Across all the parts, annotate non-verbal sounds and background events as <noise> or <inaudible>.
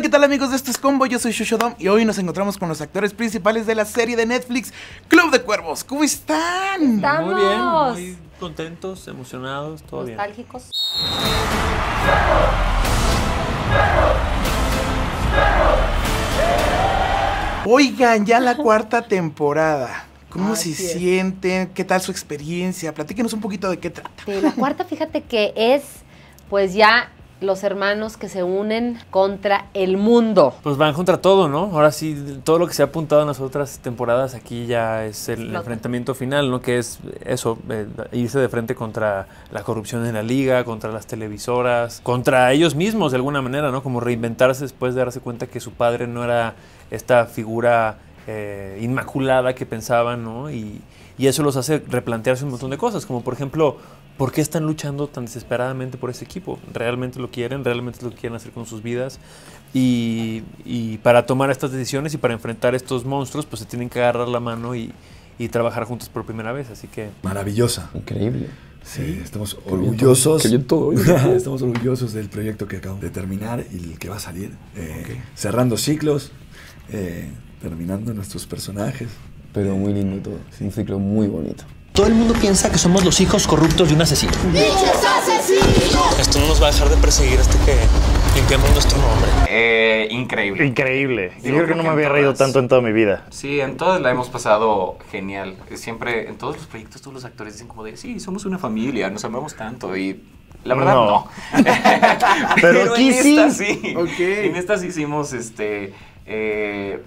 Hola, ¿qué tal amigos de Esto es Combo? Yo soy Shushodom y hoy nos encontramos con los actores principales de la serie de Netflix Club de Cuervos. ¿Cómo están? Estamos. Muy bien, muy contentos, emocionados, todo bien. Nostálgicos. Oigan, ya la <laughs> cuarta temporada. ¿Cómo Así se es. sienten? ¿Qué tal su experiencia? Platíquenos un poquito de qué trata. De la cuarta, fíjate que es, pues ya los hermanos que se unen contra el mundo. Pues van contra todo, ¿no? Ahora sí, todo lo que se ha apuntado en las otras temporadas aquí ya es el Explota. enfrentamiento final, ¿no? Que es eso, eh, irse de frente contra la corrupción en la liga, contra las televisoras, contra ellos mismos de alguna manera, ¿no? Como reinventarse después de darse cuenta que su padre no era esta figura eh, inmaculada que pensaban, ¿no? Y, y eso los hace replantearse un montón de cosas, como por ejemplo, ¿por qué están luchando tan desesperadamente por ese equipo? ¿Realmente lo quieren? ¿Realmente es lo que quieren hacer con sus vidas? Y, y para tomar estas decisiones y para enfrentar estos monstruos, pues se tienen que agarrar la mano y, y trabajar juntos por primera vez. Así que Maravillosa. Increíble. Sí, estamos Qué bien orgullosos. todo, qué bien todo. <laughs> estamos orgullosos del proyecto que acabamos de terminar y el que va a salir. Eh, Cerrando ciclos, eh, terminando nuestros personajes. Pero muy lindo todo. Es un ciclo muy bonito. Todo el mundo piensa que somos los hijos corruptos de un asesino. Esto no nos va a dejar de perseguir hasta que limpiemos nuestro nombre. Eh, increíble. Increíble. Yo Digo, creo que no me había reído tanto en toda mi vida. Sí, en todas la hemos pasado genial. Siempre, en todos los proyectos, todos los actores dicen como de, sí, somos una familia, nos amamos tanto y... La verdad no. No. <laughs> Pero aquí en esta sí. sí. Ok. En estas hicimos este eh,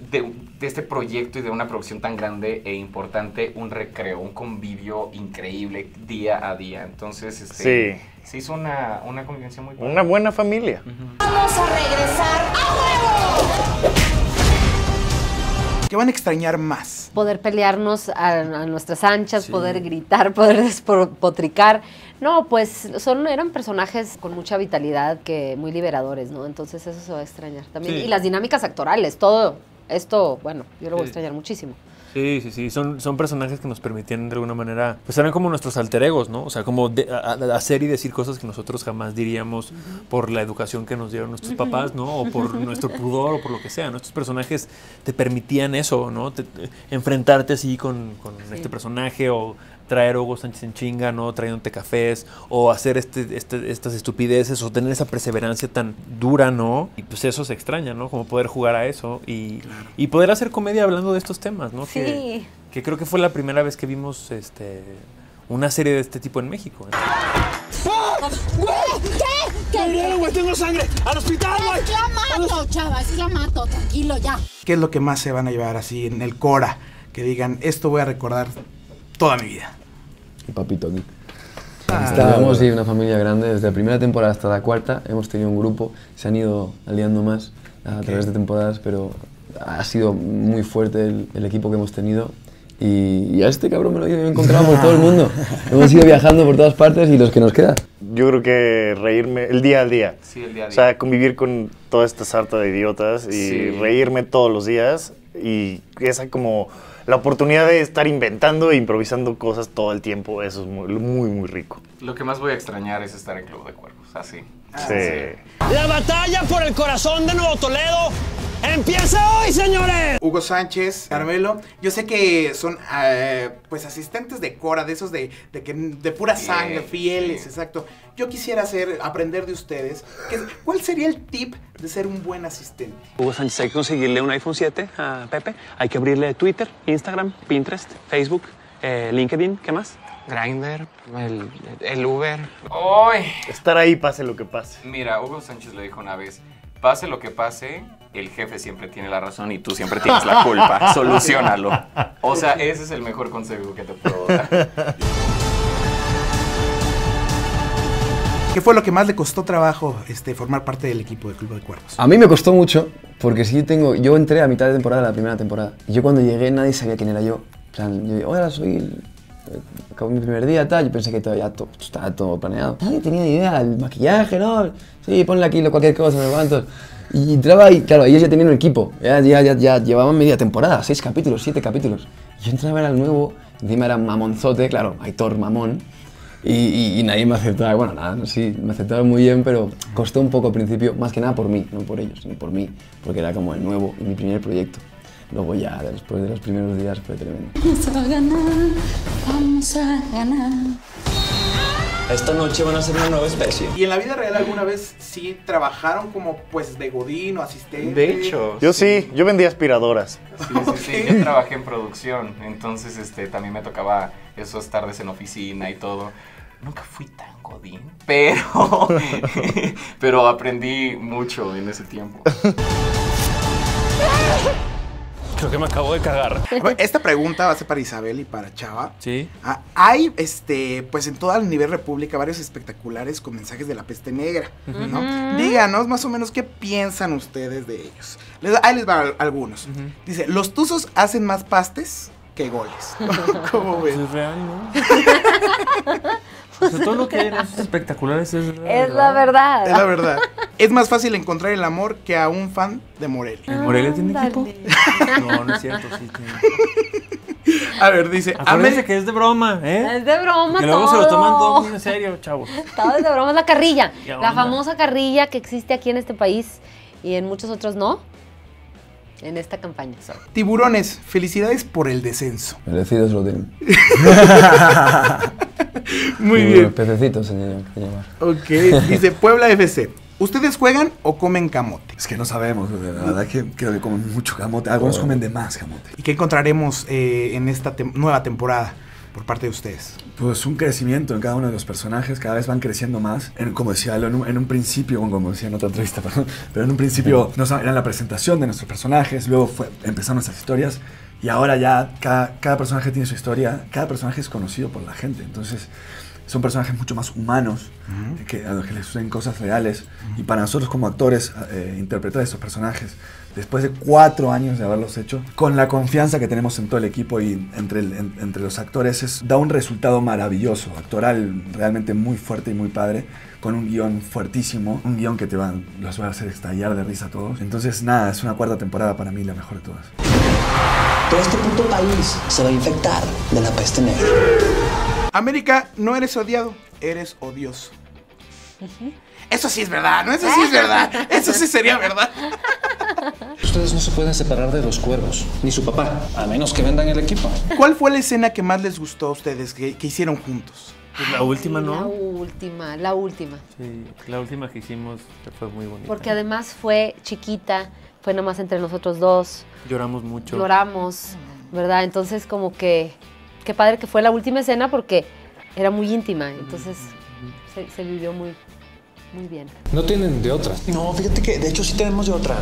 de, de este proyecto y de una producción tan grande e importante un recreo, un convivio increíble día a día. Entonces, este, Sí. se hizo una, una convivencia muy buena. Una buena familia. ¿Qué van a extrañar más? Poder pelearnos a, a nuestras anchas, poder gritar, <laughs> poder despotricar. No, pues son, eran personajes con mucha vitalidad, que muy liberadores, ¿no? Entonces eso se va a extrañar también. Sí. Y las dinámicas actorales, todo esto, bueno, yo lo voy a extrañar muchísimo. Sí, sí, sí. Son, son personajes que nos permitían de alguna manera, pues eran como nuestros alter egos, ¿no? O sea, como de- a- a- hacer y decir cosas que nosotros jamás diríamos por la educación que nos dieron nuestros papás, ¿no? O por <laughs> nuestro pudor o por lo que sea. ¿no? Estos personajes te permitían eso, ¿no? Te- te- enfrentarte así con, con este personaje o traer a Hugo Sánchez en chinga, ¿no? Trayéndote cafés o hacer este, este- estas estupideces o tener esa perseverancia tan dura, ¿no? Y pues eso se extraña, ¿no? Como poder jugar a eso y, y poder hacer comedia hablando de estos temas, ¿no? Que- Sí. que creo que fue la primera vez que vimos este una serie de este tipo en México. ¿eh? Es que la mato, chava, es que la mato, tranquilo ya. ¿Qué es lo que más se van a llevar así en el Cora? Que digan, esto voy a recordar toda mi vida. El papito aquí. Estábamos sí, una familia grande. Desde la primera temporada hasta la cuarta hemos tenido un grupo. Se han ido aliando más a través de temporadas, pero ha sido muy fuerte el, el equipo que hemos tenido. Y, y a este cabrón me lo he encontrado por todo el mundo. <laughs> hemos ido viajando por todas partes y los que nos queda. Yo creo que reírme el día al día. Sí, el día a O día. sea, convivir con toda esta sarta de idiotas y Sí. reírme todos los días. Y esa como la oportunidad de estar inventando e improvisando cosas todo el tiempo, eso es muy, muy, muy rico. Lo que más voy a extrañar es estar en Club de Cuervos, así. Sí. La batalla por el corazón de Nuevo Toledo empieza. Hugo Sánchez, Carmelo, yo sé que son eh, pues asistentes de Cora, de esos de, de, que, de pura Fiel, sangre, fieles, sí. exacto. Yo quisiera hacer, aprender de ustedes, que- ¿cuál sería el tip de ser un buen asistente? Hugo Sánchez, hay que conseguirle un iPhone 7 a Pepe. Hay que abrirle Twitter, Instagram, Pinterest, Facebook, eh, LinkedIn, ¿qué más? Grindr, el, el Uber. ¡Ay! Estar ahí pase lo que pase. Mira, Hugo Sánchez le dijo una vez, pase lo que pase, el jefe siempre tiene la razón y tú siempre tienes la culpa. <laughs> Solucionalo. O sea, ese es el mejor consejo que te puedo dar. ¿Qué fue lo que más le costó trabajo este, formar parte del equipo de Club de Cuervos? A mí me costó mucho, porque sí tengo. Yo entré a mitad de temporada, la primera temporada. Y yo cuando llegué nadie sabía quién era yo. En plan, yo, hola, soy. Acabo mi primer día, tal. Yo pensé que todavía to- estaba todo planeado. Nadie tenía ni idea, el maquillaje, ¿no? Sí, ponle aquí cualquier cosa, no cuántos. Y entraba y, claro, ellos ya tenían un equipo. Ya, ya, ya, llevaban media temporada, seis capítulos, siete capítulos. Yo entraba, era el nuevo, encima era mamonzote, claro, Aitor mamón. Y, nadie me aceptaba, bueno, nada, sí, me aceptaba muy bien, pero costó un poco al principio, más que nada por mí, no por ellos, sino por mí, porque era como el nuevo mi primer proyecto. Luego ya, después de los primeros días, fue tremendo. Vamos a ganar, vamos a ganar. Esta noche van a ser una nueva especie. ¿Y en la vida real alguna vez sí trabajaron como pues de godín o asistente? De hecho. Yo sí, yo vendía aspiradoras. Sí, sí, sí, yo trabajé en producción, entonces este, también me tocaba esas tardes en oficina y todo. Nunca fui tan godín, pero, <laughs> pero aprendí mucho en ese tiempo. <laughs> Creo que me acabo de cagar. Esta pregunta va a ser para Isabel y para Chava. Sí. Ah, hay, este, pues en todo el nivel república, varios espectaculares con mensajes de la peste negra, ¿no? Díganos más o menos qué piensan ustedes de ellos. Les- ahí les van al- algunos. Dice, los tuzos hacen más pastes que goles. <laughs> ¿Cómo Pues ven? es real, ¿no? <laughs> O sea, todo lo que hay en esos espectaculares es la verdad. Es la verdad. Es más fácil encontrar el amor que a un fan de Morelia. ¿El ¿Morelia tiene equipo? Ándale. <laughs> No, no es cierto, sí tiene. A ver, dice, Acuérdense que es de broma, ¿eh? Es de broma Que luego todo. se lo toman todo muy en serio, chavos. Todo es de broma, es la carrilla. <laughs> ¿Qué La famosa carrilla que existe aquí en este país y en muchos otros no. En esta campaña. <laughs> tiburones, felicidades por el descenso. Merecidos lo tienen. Muy Y bien. los Pececitos se llamar. Ok, dice Puebla FC. ¿Ustedes juegan o comen camote? Es que no sabemos, la verdad que creo que comen mucho camote. Algunos comen de más camote. ¿Y qué encontraremos eh, en esta tem- nueva temporada por parte de ustedes? Pues un crecimiento en cada uno de los personajes, cada vez van creciendo más. En- como decía en un, en un principio, como decía en otra entrevista, <laughs> perdón, pero en un principio nos era la presentación de nuestros personajes, luego fue, empezaron nuestras historias y ahora ya cada, cada personaje tiene su historia, cada personaje es conocido por la gente, entonces son personajes mucho más humanos, que, a los que les suceden cosas reales y para nosotros como actores eh, interpretar estos personajes después de cuatro años de haberlos hecho, con la confianza que tenemos en todo el equipo y entre, el- en- entre los actores, es, da un resultado maravilloso, actoral realmente muy fuerte y muy padre, con un guion fuertísimo, un guion que te va, los va a hacer estallar de risa a todos. Entonces, nada, es una cuarta temporada para mí la mejor de todas. Todo este puto país se va a infectar de la peste negra. América, no eres odiado, eres odioso. Eso sí es verdad, ¿no? Eso sí es verdad. Eso sí sería verdad. <laughs> Ustedes no se pueden separar de los cuervos, ni su papá, a menos que vendan el equipo. ¿Cuál fue la escena que más les gustó a ustedes, que, que hicieron juntos? Pues la última, La ¿no? última, la última. Sí, la última que hicimos fue muy bonita. Porque además fue chiquita, fue nada más entre nosotros dos, Lloramos mucho. lloramos, ¿verdad? Entonces como que, qué padre que fue la última escena porque era muy íntima, entonces se, se vivió muy, muy bien. No tienen de otra. No, fíjate que de hecho sí tenemos de otra.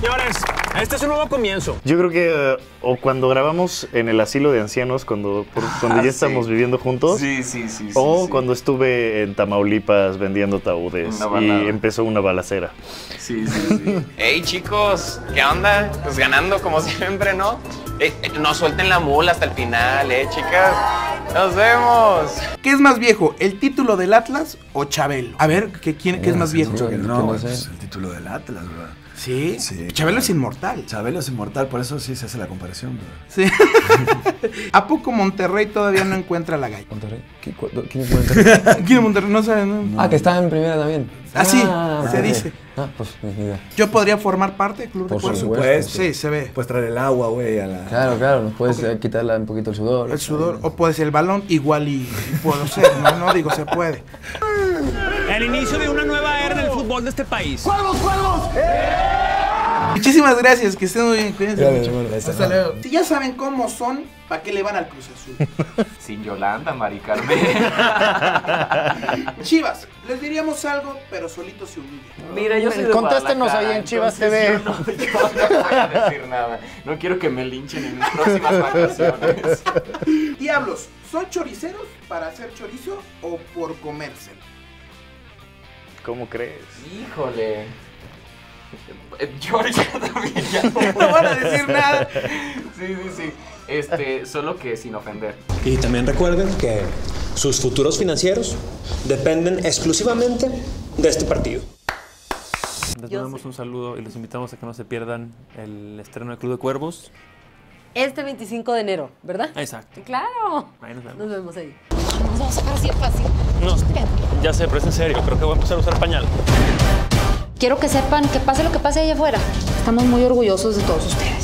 Señores, este es un nuevo comienzo. Yo creo que eh, o cuando grabamos en el asilo de ancianos, cuando, por- cuando ya sí. estamos viviendo juntos, Sí, sí, sí. o sí. cuando estuve en Tamaulipas vendiendo taúdes y empezó una balacera. Sí, sí, sí. Hey chicos, ¿qué onda? Pues ganando como siempre, ¿no? Eh, eh, no suelten la mula hasta el final, ¿eh, chicas? Nos vemos. ¿Qué es más viejo, el título del Atlas o Chabelo? A ver, ¿qué, quién, qué es más viejo? Que no, no es el título del Atlas, ¿verdad? ¿Sí? Sí, Chabelo claro. es inmortal. Chabelo es inmortal, por eso sí se hace la comparación. Sí. <laughs> ¿A poco Monterrey todavía no encuentra la galla? Monterrey. ¿Qui- cu- ¿Quién es Monterrey? <laughs> ¿Quién es Monterrey? No sabe, no. Ah, que está en primera también. Ah, sí, se ok. dice. Ah, pues ni idea. ¿Yo podría formar parte del club de Por cuervos? supuesto. Sí, se ve. Puedes traer el agua, güey, a la... Claro, claro, nos puedes eh, quitarle un poquito el sudor. El sudor, o puede ser el balón, igual y, y puedo ser, ¿no? No digo, se puede. El inicio de una de este país. Muchísimas gracias, que estén muy bien, cuídense Gracias, mucho. gracias. Hasta luego. Si ya saben cómo son, ¿para qué le van al Cruz Azul? <laughs> Sin Yolanda, Mari Carmen. <laughs> Chivas, les diríamos algo, pero solito se humillan. Mira, yo soy de Contéstenos ahí en Chivas TV. Yo no, <laughs> yo no voy a decir nada. No quiero que me linchen en mis próximas vacaciones. Diablos, ¿son choriceros para hacer chorizo o por comérselo? ¿Cómo crees? Híjole. Eh, Georgia <laughs> también ya No van a decir nada. Sí, sí, sí. Este, solo que sin ofender. Y también recuerden que sus futuros financieros dependen exclusivamente de este partido. Les Yo mandamos un saludo y los invitamos a que no se pierdan el estreno de Club de Cuervos. Este 25 de enero, ¿verdad? Exacto. Claro. Ahí nos vemos. Nos vemos ahí. nos vamos a sacar así fácil. No, ya sé, pero es en serio. Creo que voy a empezar a usar pañal. Quiero que sepan que pase lo que pase allá afuera. Estamos muy orgullosos de todos ustedes.